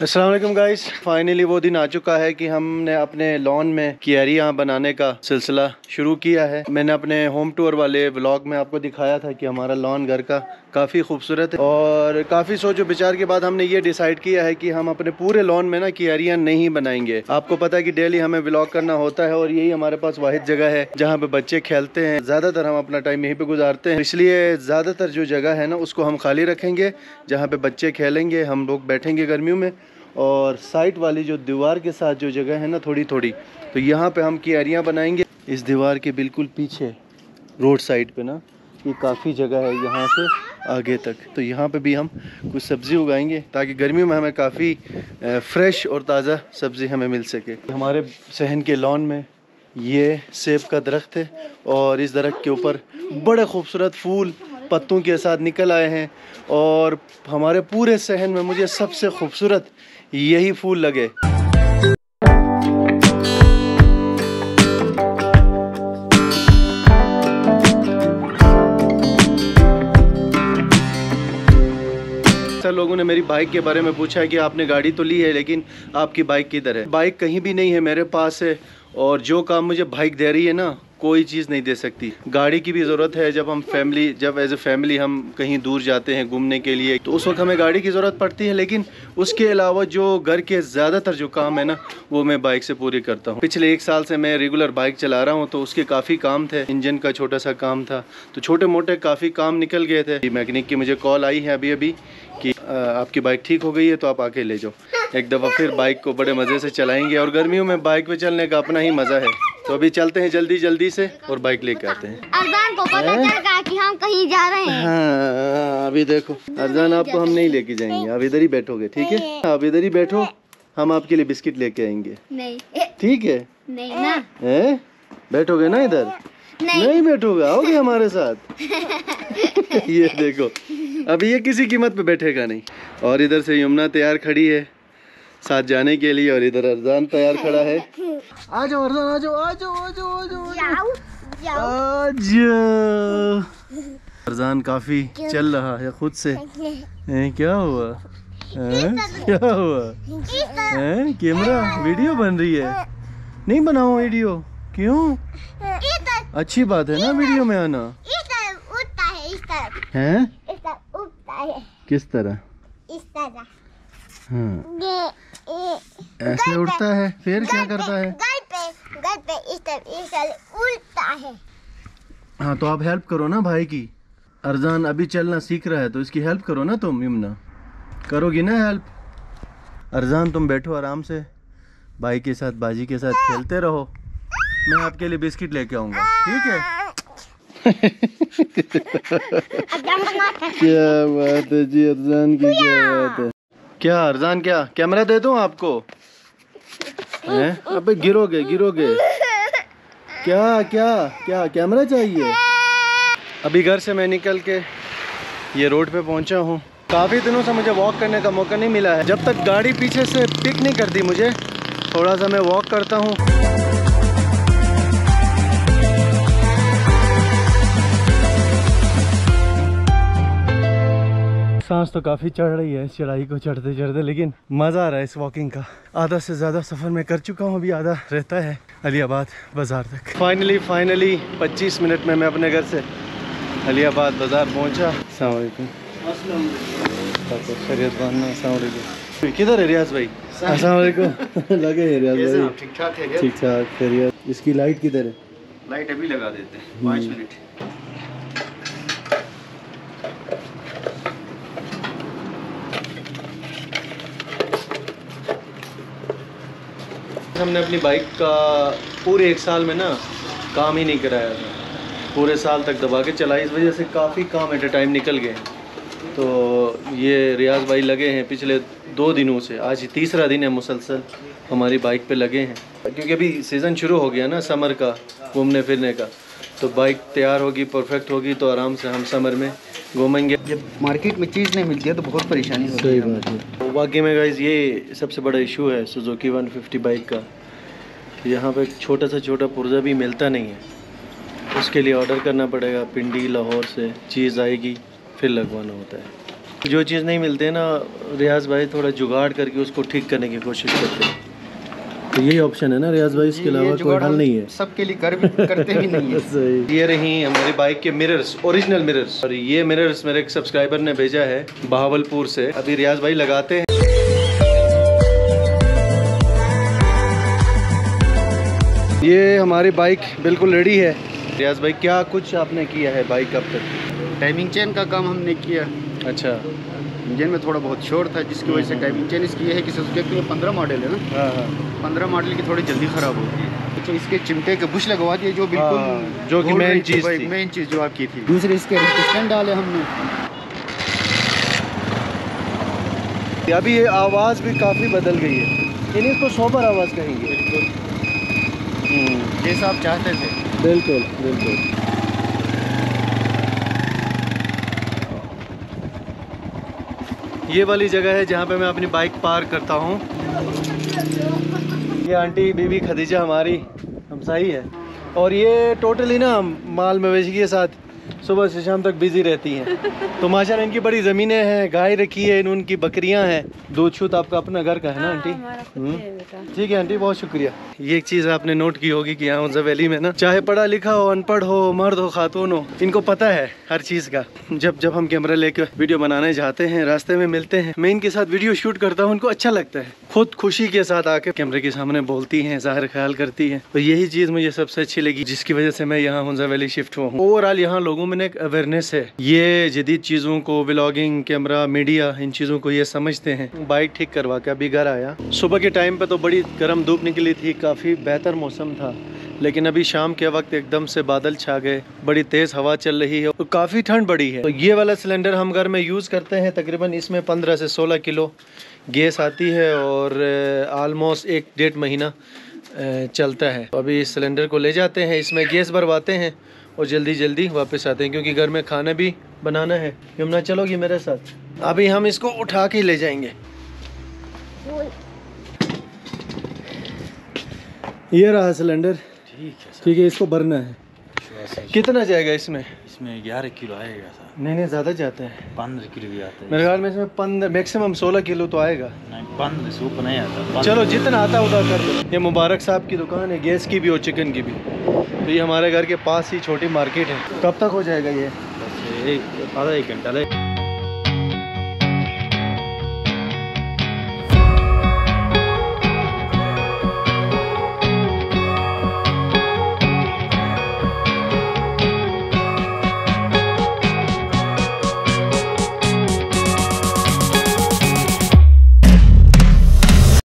Aslam guys. Finally वो दिन आ चुका है कि हमने अपने लॉन में कियारियाँ बनाने का सिलसिला शुरू किया है। मैंने अपने होम टूर वाले व्लॉग में आपको दिखाया था कि हमारा लॉन घर का काफ़ी खूबसूरत है और काफ़ी सोचो विचार के बाद हमने ये डिसाइड किया है कि हम अपने पूरे लॉन में ना कियारियाँ नहीं बनाएँगे। आपको पता है कि डेली हमें व्लॉग करना होता है और यही हमारे पास वाहिद जगह है, जहाँ पे बच्चे खेलते हैं। ज़्यादातर हम अपना टाइम यहीं पे गुजारते हैं। इसलिए ज़्यादातर जो जगह है ना, उसको हम खाली रखेंगे, जहाँ पे बच्चे खेलेंगे, हम लोग बैठेंगे गर्मियों में। और साइड वाली जो दीवार के साथ जो जगह है ना थोड़ी थोड़ी तो यहाँ पे हम क्यारियाँ बनाएँगे। इस दीवार के बिल्कुल पीछे रोड साइड पे ना, ये काफ़ी जगह है यहाँ से आगे तक। तो यहाँ पे भी हम कुछ सब्ज़ी उगाएँगे ताकि गर्मियों में हमें काफ़ी फ्रेश और ताज़ा सब्ज़ी हमें मिल सके। हमारे सहन के लॉन में ये सेब का दरख्त है और इस दरख्त के ऊपर बड़े खूबसूरत फूल पत्तों के साथ निकल आए हैं और हमारे पूरे सहन में मुझे सबसे खूबसूरत यही फूल लगे। लोगों ने मेरी बाइक के बारे में पूछा है कि आपने गाड़ी तो ली है, लेकिन आपकी बाइक किधर है? बाइक कहीं भी नहीं है मेरे पास है और जो काम मुझे बाइक दे रही है ना कोई चीज़ नहीं दे सकती। गाड़ी की भी ज़रूरत है जब हम फैमिली जब एज ए फैमिली हम कहीं दूर जाते हैं घूमने के लिए तो उस वक्त हमें गाड़ी की ज़रूरत पड़ती है, लेकिन उसके अलावा जो घर के ज़्यादातर जो काम है ना, वो मैं बाइक से पूरी करता हूँ। पिछले एक साल से मैं रेगुलर बाइक चला रहा हूँ तो उसके काफ़ी काम थे। इंजन का छोटा सा काम था तो छोटे मोटे काफ़ी काम निकल गए थे। मैकेनिक की मुझे कॉल आई है अभी अभी कि आपकी बाइक ठीक हो गई है तो आप आके ले जाओ। एक दफ़ा फिर बाइक को बड़े मज़े से चलाएँगे, और गर्मियों में बाइक पे चलने का अपना ही मज़ा है। तो अभी चलते हैं जल्दी जल्दी से और बाइक लेके आते हैं। अरजान को पता चल गया कि हम कहीं जा रहे हैं। हाँ अभी देखो अरजान आपको हम नहीं लेके जाएँगे आप इधर ही बैठोगे ठीक है? आप इधर ही बैठो हम आपके लिए बिस्किट लेके आएँगे। नहीं। ठीक है? नहीं ना। है? बैठोगे ना इधर? नहीं। नहीं बैठोगे आओगे हमारे साथ? ये देखो अभी ये किसी कीमत पे बैठेगा नहीं। और इधर से यमुना तैयार खड़ी है। साथ जाने के लिए और इधर अरजान तैयार खड़ा है। आ जाओ अरजान आ जाओ आ जाओ आ जाओ आ जाओ आ जाओ। जाओ आ जाओ। अरजान काफ़ी चल रहा है खुद से। ए, क्या हुआ? ए, क्या हुआ? ए, कैमरा वीडियो बन रही है। नहीं बनाओ वीडियो। क्यों? अच्छी बात है ना वीडियो में आना। इस तरफ़ उठता है इस तरफ़ है? इस तरफ़ उठता है। किस तरह? इस तरह। हाँ। ऐसे उड़ता है फिर क्या करता है? घर पे घर पे इस तरफ़ इस तरफ़ उड़ता है। हाँ तो आप हेल्प करो ना भाई की। अरजान अभी चलना सीख रहा है तो इसकी हेल्प करो ना तुम यमुना। करोगी ना हेल्प अरजान तुम बैठो आराम से। भाई के साथ बाजी के साथ खेलते रहो। मैं आपके लिए बिस्किट लेके आऊँगा। ठीक है? क्या बात है जी अरजान की क्या बात है। क्या, अरजान, क्या? कैमरा दे दूँ आपको? हैं? अबे, गिरोगे गिरोगे। क्या क्या क्या, कैमरा चाहिए? अभी घर से मैं निकल के ये रोड पे पहुँचा हूँ। काफ़ी दिनों से मुझे वॉक करने का मौका नहीं मिला है। जब तक गाड़ी पीछे से पिक नहीं करती मुझे, थोड़ा सा मैं वॉक करता हूँ। सांस तो काफ़ी चढ़ रही है इस चढ़ाई को चढ़ते चढ़ते लेकिन मज़ा आ रहा है इस वॉकिंग का। आधा से ज़्यादा सफ़र मैं कर चुका हूँ अभी आधा रहता है। अलियाबाद बाज़ार तक। फाइनली फाइनली 25 मिनट में मैं अपने घर से अलियाबाद बाज़ार पहुँचा। खैरियत किधर है रियाज भाई? असलकुम लगे है रियाज भाई। ठीक ठाक है ठीक ठाक खैरियत। इसकी लाइट किधर है? लाइट अभी लगा देते हैं। पाँच मिनट। हमने अपनी बाइक का पूरे एक साल में ना काम ही नहीं कराया था। पूरे साल तक दबा के चलाई इस वजह से काफ़ी काम एट ए टाइम निकल गए तो ये रियाज भाई लगे हैं पिछले दो दिनों से। आज तीसरा दिन है मुसलसल हमारी बाइक पे लगे हैं। क्योंकि अभी सीज़न शुरू हो गया ना समर का घूमने फिरने का। तो बाइक तैयार होगी परफेक्ट होगी तो आराम से हम समर में घूमेंगे। जब मार्केट में चीज़ नहीं मिलती है तो बहुत परेशानी होती सही है बात है। वाकई में गाइज़ ये सबसे बड़ा इशू है सुजुकी 150 बाइक का यहाँ पे छोटा सा छोटा पुर्जा भी मिलता नहीं है। उसके लिए ऑर्डर करना पड़ेगा पिंडी लाहौर से चीज़ आएगी फिर लगवाना होता है। जो चीज़ नहीं मिलते ना रियाज भाई थोड़ा जुगाड़ करके उसको ठीक करने की कोशिश करते हैं। तो यही ऑप्शन है ना रियाज भाई इसके अलावा कोई हल नहीं है। सबके लिए कर भी करते भी नहीं है। सही। ये रही हमारी बाइक के मिरर्स ओरिजिनल मिरर्स और ये मिरर्स मेरे एक सब्सक्राइबर ने भेजा है बहावलपुर से। अभी रियाज भाई लगाते हैं। ये हमारी बाइक बिल्कुल रेडी है। रियाज भाई क्या कुछ आपने किया है बाइक अब तक? टाइमिंग चेन का काम हमने किया। अच्छा। इंजन में थोड़ा बहुत शोर था जिसकी वजह से टाइमिंग चेन इसकी ये है कि सुजुकी की पंद्रह मॉडल है ना? हाँ हाँ। पंद्रह मॉडल की थोड़ी जल्दी खराब होती है अच्छा इसके चिमटे के बुश लगवा दिए जो बिल्कुल हाँ, जो कि थी चीज़ मेन चीज़ जो आपकी थी। दूसरे इसके स्टैंड डाले हमने। अभी ये आवाज़ भी काफ़ी बदल गई है। यानी इसको सोबर आवाज़ कहेंगे। हम्म, जैसा आप चाहते थे। बिल्कुल बिल्कुल। ये वाली जगह है जहाँ पे मैं अपनी बाइक पार्क करता हूँ। ये आंटी बीबी खदीजा हमारी हम सही है। और ये टोटली ना माल मवेशी के साथ सुबह से शाम तक बिज़ी रहती हैं। तो माशाल्लाह इनकी बड़ी ज़मीनें हैं गाय रखी है इन उनकी बकरियाँ हैं। दूध छूत आपका अपना घर का है ना आंटी? हम्म। ठीक है आंटी बहुत शुक्रिया। ये एक चीज़ आपने नोट की होगी कि यहाँ वैली में ना चाहे पढ़ा लिखा हो अनपढ़ हो मर्द हो खातून हो इनको पता है हर चीज़ का। जब जब हम कैमरा लेकर वीडियो बनाने जाते हैं रास्ते में मिलते हैं मैं इनके साथ वीडियो शूट करता हूँ उनको अच्छा लगता है। खुद खुशी के साथ आके कैमरे के सामने बोलती हैं ज़ाहिर ख्याल करती हैं। तो यही चीज़ मुझे सबसे अच्छी लगी जिसकी वजह से मैं यहाँ हंजा वैली शिफ्ट हुआ हूँ। ओवरऑल यहाँ लोगों में एक अवेयरनेस है। ये जदीद चीज़ों को व्लॉगिंग कैमरा मीडिया इन चीज़ों को ये समझते हैं। बाइक ठीक करवा के अभी घर आया। सुबह के टाइम पे तो बड़ी गर्म धूप निकली थी, काफ़ी बेहतर मौसम था। लेकिन अभी शाम के वक्त एकदम से बादल छा गए, बड़ी तेज़ हवा चल रही है और काफ़ी ठंड बड़ी है। तो ये वाला सिलेंडर हम घर में यूज़ करते हैं, तकरीबन इसमें पंद्रह से सोलह किलो गैस आती है और आलमोस्ट एक डेढ़ महीना चलता है। तो अभी सिलेंडर को ले जाते हैं, इसमें गैस भरवाते हैं और जल्दी जल्दी वापस आते हैं क्योंकि घर में खाना भी बनाना है। यमुना चलोगी मेरे साथ। अभी हम इसको उठा के ले जाएँगे। ये रहा सिलेंडर। ठीक है ठीक है इसको भरना है। कितना जाएगा इसमें? इसमें ग्यारह किलो आएगा सर। नहीं नहीं ज़्यादा जाता है। पंद्रह किलो भी आता है। मेरे ख्याल में इसमें पंद्रह मैक्सिमम सोलह किलो तो आएगा। नहीं पंद्रह से ऊपर नहीं आता चलो जितना आता उतना कर दो। ये मुबारक साहब की दुकान है गैस की भी और चिकन की भी। तो ये हमारे घर के पास ही छोटी मार्केट है। कब तक हो जाएगा ये? बस एक आधा एक घंटा लगे